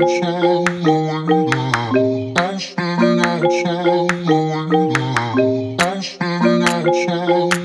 I'm standing outside my window. I'm standing outside.